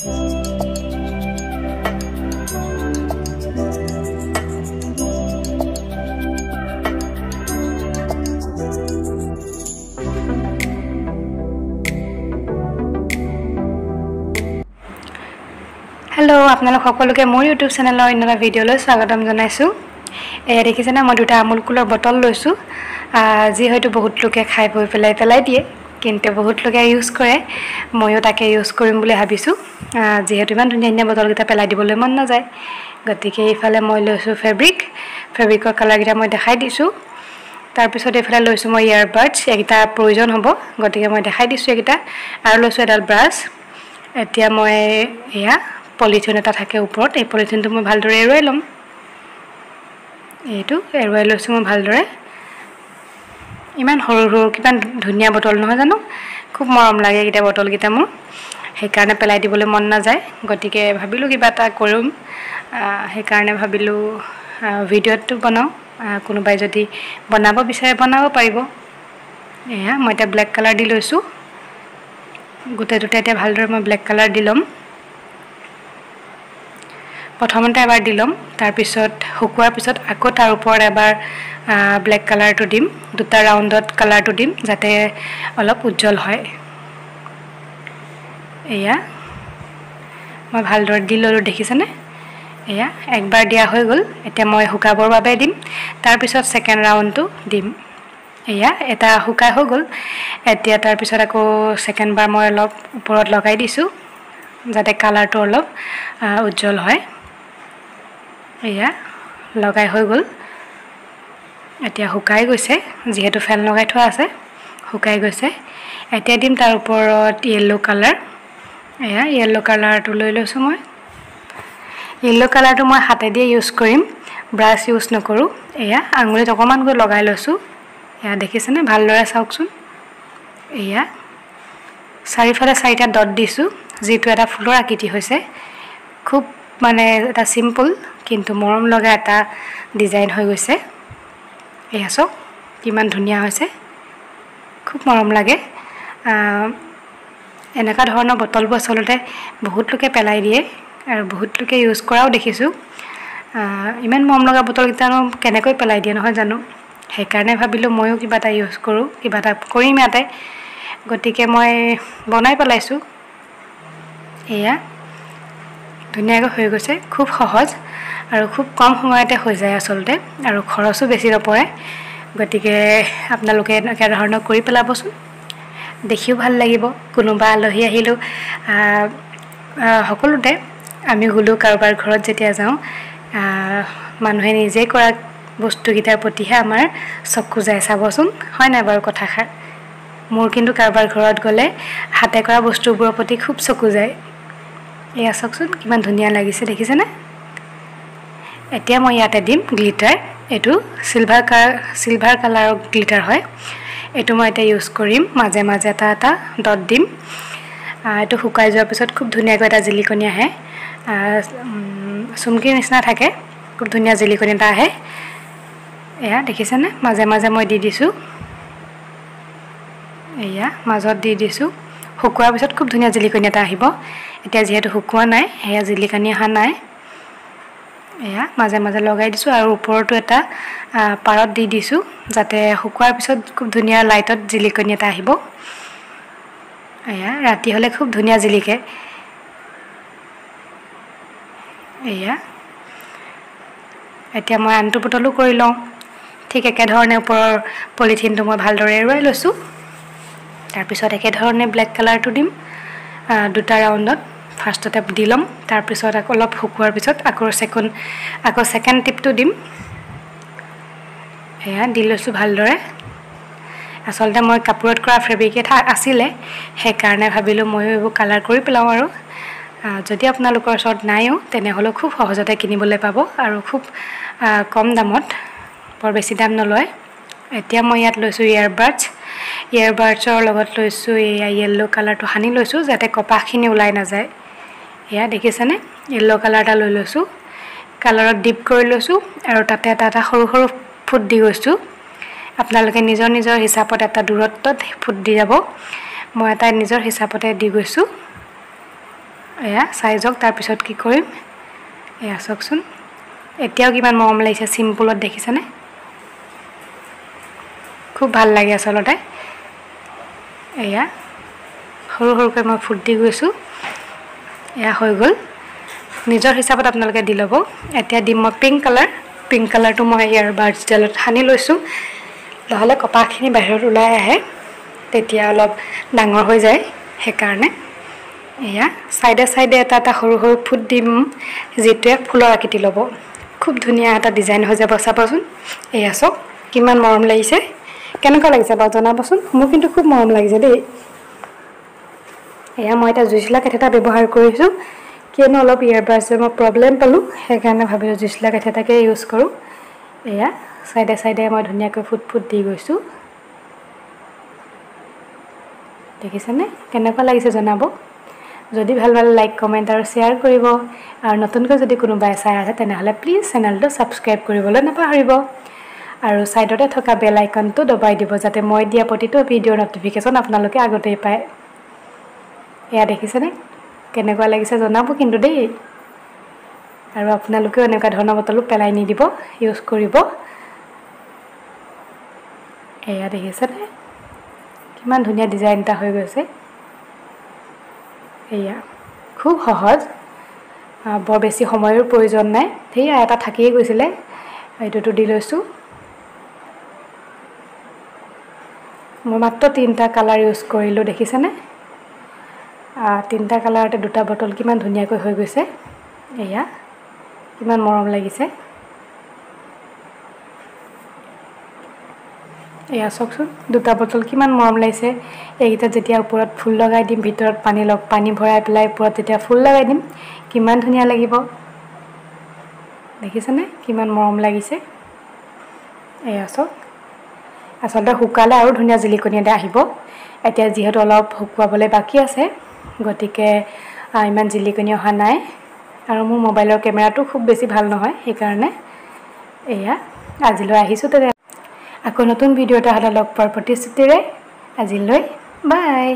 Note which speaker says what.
Speaker 1: Hello আপোনালোক সকলোকে মোৰ ইউটিউব চেনেলৰ অন্য এটা ভিডিঅ'লৈ স্বাগতম জনাইছোঁ। এয়া দেখিছেনে মই দুটা আমুল কুলৰ বটল লৈছোঁ। যি হয়তো বহুত লোকে খাই বৈ পেলাই পেলাই দিয়ে। কিন্তু বহুত লোকে ইউজ কৰে। ময়ো তাকে ইউজ কৰিম বুলি ভাবিছোঁ। যিহেতু ইমান ধুনীয়া ধুনীয়া বটলকেইটা পেলাই দিবলৈ মন নাযায়। গতিকে এইফালে মই লৈছোঁ ফেব্ৰিক ফেব্ৰিকৰ কালাৰকেইটা মই দেখাই দিছোঁ। তাৰপিছত এইফালে লৈছোঁ মই ইয়াৰবাডছ এইকেইটা প্ৰয়োজন হ'ব। গতিকে মই দেখাই দিছোঁ এইকেইটা। আৰু লৈছোঁ এডাল ব্ৰাছ এতিয়া মই এয়া পলিথিন এটা থাকে ওপৰত। এই পলিথিনটো মই ভালদৰে এৰুৱাই ল'ম। এইটো এৰুৱাই লৈছোঁ মই ভালদৰে। ইমান সৰু সৰু কিমান ধুনীয়া বটল নহয় জানো? খুব মৰম লাগে এইকেইটা বটলকেইটা মোৰ। সেইকাৰণে পেলাই দিবলৈ মন নাযায়। গতিকে ভাবিলোঁ কিবা এটা কৰিম। সেইকাৰণে ভাবিলোঁ ভিডিঅ'টো বনাওঁ। কোনোবাই যদি বনাব বিচাৰে বনাব পাৰিব। এয়া মই এতিয়া ব্লেক কালাৰ দি লৈছোঁ। গোটেইটোতে এতিয়া ভালদৰে মই ব্লেক কালাৰ দি ল'ম। প্ৰথমতে এবাৰ দি ল'ম তাৰপিছত শুকোৱাৰ পিছত আকৌ তাৰ ওপৰত এবাৰ ব্লেক কালাৰটো দিম দুটা ৰাউণ্ডত কালাৰটো দিম যাতে অলপ উজ্জ্বল হয়। এয়া মই ভালদৰে দি ল'লোঁ দেখিছেনে? এয়া একবাৰ দিয়া হৈ গ'ল এতিয়া মই শুকাবৰ বাবে দিম তাৰপিছত ছেকেণ্ড ৰাউণ্ডটো দিম। এয়া এটা শুকাই হৈ গ'ল এতিয়া তাৰপিছত আকৌ ছেকেণ্ডবাৰ মই অলপ ওপৰত লগাই দিছোঁ যাতে কালাৰটো অলপ উজ্জ্বল হয়। এয়া লগাই হৈ গ'ল। এতিয়া শুকাই গৈছে যিহেতু ফেন লগাই থোৱা আছে শুকাই গৈছে। এতিয়া দিম তাৰ ওপৰত য়েল্ল' কালাৰ এয়া য়েল্ল' কালাৰটো লৈ লৈছোঁ মই। য়েল্ল' কালাৰটো মই হাতেদিয়ে ইউজ কৰিম ব্ৰাছ ইউজ নকৰোঁ। এয়া আঙুলিত অকণমানকৈ লগাই লৈছোঁ। এয়া দেখিছেনে? ভালদৰে চাওকচোন। এয়া চাৰিওফালে চাৰিটা ডট দিছোঁ যিটো এটা ফুলৰ আকৃতি হৈছে। খুব মানে এটা চিম্পুল কিন্তু মৰম লগা এটা ডিজাইন হৈ গৈছে। এয়া চাওক কিমান ধুনীয়া হৈছে। খুব মৰম লাগে। এনেকুৱা ধৰণৰ বটলবোৰ আচলতে বহুত লোকে পেলাই দিয়ে আৰু বহুত লোকে ইউজ কৰাও দেখিছোঁ। ইমান মৰম লগা বটলকেইটানো কেনেকৈ পেলাই দিয়ে নহয় জানো? সেইকাৰণে ভাবিলোঁ ময়ো কিবা এটা ইউজ কৰোঁ কিবা এটা কৰিম ইয়াতে। গতিকে মই বনাই পেলাইছোঁ। এয়া। ধুনীয়াকৈ হৈ গৈছে খুব সহজ আৰু খুব কম সময়তে হৈ যায় আচলতে আৰু খৰচো বেছি নপৰে। গতিকে আপোনালোকে এনেকুৱা ধৰণৰ কৰি পেলাবচোন। দেখিও ভাল লাগিব কোনোবা আলহী আহিলেও সকলোতে আমি গ'লেও কাৰোবাৰ ঘৰত যেতিয়া যাওঁ মানুহে নিজেই কৰা বস্তুকেইটাৰ প্ৰতিহে আমাৰ চকু যায় চাবচোন হয় নাই বাৰু কথাষাৰ? মোৰ কিন্তু কাৰোবাৰ ঘৰত গ'লে হাতে কৰা বস্তুবোৰৰ প্ৰতি খুব চকু যায়। এয়া চাওকচোন কিমান ধুনীয়া লাগিছে দেখিছেনে? এতিয়া মই ইয়াতে দিম গ্লিটাৰ এইটো চিলভাৰ কালাৰ চিলভাৰ কালাৰৰ গ্লিটাৰ হয়। এইটো মই এতিয়া ইউজ কৰিম মাজে মাজে এটা এটা ডট দিম। এইটো শুকাই যোৱাৰ পিছত খুব ধুনীয়াকৈ এটা জিলিকনি আহে। চুমকিৰ নিচিনা থাকে খুব ধুনীয়া জিলিকনি এটা আহে। এয়া দেখিছেনে? মাজে মাজে মই দি দিছোঁ। এয়া মাজত দি দিছোঁ। শুকোৱাৰ পিছত খুব ধুনীয়া জিলিকনি এটা আহিব। এতিয়া যিহেতু শুকোৱা নাই সেয়া জিলিকনি অহা নাই। এয়া মাজে মাজে লগাই দিছোঁ আৰু ওপৰতো এটা পাৰত দি দিছোঁ যাতে শুকোৱাৰ পিছত খুব ধুনীয়া লাইটত জিলিকনি এটা আহিব। এয়া ৰাতি হ'লে খুব ধুনীয়া জিলিকে। এয়া। এতিয়া মই আনটো বটলো কৰি লওঁ। ঠিক একেধৰণে ওপৰৰ পলিথিনটো মই ভালদৰে এৰুৱাই লৈছোঁ। তাৰপিছত একেধৰণে ব্লেক কালাৰটো দিম। দুটা ৰাউণ্ডত ফাৰ্ষ্টতে দি ল'ম। তাৰপিছত আকৌ অলপ শুকোৱাৰ পিছত আকৌ ছেকেণ্ড আকৌ ছেকেণ্ড টিপটো দিম। সেয়া দি লৈছোঁ ভালদৰে। আচলতে মই কাপোৰত কৰা ফেব্ৰিকেট আছিলে। সেইকাৰণে ভাবিলোঁ ময়ো এইবোৰ কালাৰ কৰি পেলাওঁ আৰু। যদি আপোনালোকৰ ওচৰত নাইও তেনেহ'লেও খুব সহজতে কিনিবলৈ পাব আৰু খুব কম দামত। বৰ বেছি দাম নলয়। এতিয়া মই ইয়াত লৈছোঁ ইয়াৰবাডছ ইয়াৰবাডছৰ লগত লৈছোঁ এয়া য়েল্ল' কালাৰটো সানি লৈছোঁ যাতে কপাহখিনি ওলাই নাযায়। এয়া দেখিছেনে? য়েল্ল' কালাৰ এটা লৈ লৈছোঁ। কালাৰত ডিপ কৰি লৈছোঁ আৰু তাতে এটা এটা সৰু সৰু ফুট দি গৈছোঁ। আপোনালোকে নিজৰ নিজৰ হিচাপত এটা দূৰত্বত ফুট দি যাব। মই এটা নিজৰ হিচাপতে দি গৈছোঁ। এয়া চাই যাওক তাৰপিছত কি কৰিম? এয়া চাওকচোন। এতিয়াও কিমান মৰম লাগিছে চিম্পুলত দেখিছেনে? খুব ভাল লাগে আচলতে। এয়া সৰু সৰুকৈ মই ফুট দি গৈছোঁ। এয়া হৈ গ'ল। নিজৰ হিচাপত আপোনালোকে দি ল'ব। এতিয়া দিম মই পিংক কালাৰ পিংক কালাৰটো মই ইয়াৰ বাৰ্ডছ ডেলত সানি লৈছোঁ। নহ'লে কপাহখিনি বাহিৰত ওলাই আহে। তেতিয়া অলপ ডাঙৰ হৈ যায় সেইকাৰণে। এয়া ছাইডে ছাইডে এটা এটা সৰু সৰু ফুট দিম যিটোৱে ফুলৰ আকৃতি ল'ব। খুব ধুনীয়া এটা ডিজাইন হৈ যাব চাবচোন। এয়া চাওক কিমান মৰম লাগিছে। কেনেকুৱা লাগিছে বাৰু জনাবচোন? মোৰ কিন্তু খুব মৰম লাগিছে দেই। এয়া মই এতিয়া জুইচলা কেঠ এটা ব্যৱহাৰ কৰিছোঁ। কিয়নো অলপ ইয়াৰ মই প্ৰব্লেম পালোঁ সেইকাৰণে ভাবিলোঁ জুইচলা কেঠ এটাকে ইউজ কৰোঁ। এয়া ছাইডে ছাইডে মই ধুনীয়াকৈ ফুট ফুট দি গৈছোঁ। দেখিছেনে? কেনেকুৱা লাগিছে জনাব? যদি ভাল ভাল লাইক কমেণ্ট আৰু শ্বেয়াৰ কৰিব আৰু নতুনকৈ যদি কোনোবাই চাই আছে তেনেহ'লে প্লিজ চেনেলটো ছাবস্ক্ৰাইব কৰিবলৈ নাপাহৰিব। আৰু ছাইডতে থকা বেল আইকনটো দবাই দিব যাতে মই দিয়া প্ৰতিটো ভিডিঅ'ৰ নটিফিকেশ্যন আপোনালোকে আগতেই পায়। এয়া দেখিছেনে? কেনেকুৱা লাগিছে জনাব কিন্তু দেই। আৰু আপোনালোকেও এনেকুৱা ধৰণৰ বটলো পেলাই নিদিব ইউজ কৰিব। এয়া দেখিছেনে? কিমান ধুনীয়া ডিজাইন এটা হৈ গৈছে। এয়া খুব সহজ। বৰ বেছি সময়ৰ প্ৰয়োজন নাই। সেয়া এটা থাকিয়ে গৈছিলে। এইটোতো দি লৈছোঁ। মই মাত্ৰ তিনিটা কালাৰ ইউজ কৰিলোঁ দেখিছেনে? তিনিটা কালাৰতে দুটা বটল কিমান ধুনীয়াকৈ হৈ গৈছে। এয়া কিমান মৰম লাগিছে। এয়া চাওকচোন দুটা বটল কিমান মৰম লাগিছে। এইকেইটাত যেতিয়া ওপৰত ফুল লগাই দিম ভিতৰত পানী লগ পানী ভৰাই পেলাই ওপৰত যেতিয়া ফুল লগাই দিম কিমান ধুনীয়া লাগিব। দেখিছেনে? কিমান মৰম লাগিছে। এয়া চাওক। আচলতে শুকালে আৰু ধুনীয়া জিলিকনি এটা আহিব। এতিয়া যিহেতু অলপ শুকুৱাবলৈ বাকী আছে গতিকে ইমান জিলিকনি অহা নাই। আৰু মোৰ মোবাইলৰ কেমেৰাটো খুব বেছি ভাল নহয় সেইকাৰণে এয়া আজিলৈ আহিছোঁ তেনে। আকৌ নতুন ভিডিঅ' এটা হ'লে লগ পোৱাৰ প্ৰতিশ্ৰুতিৰে আজিলৈ বাই।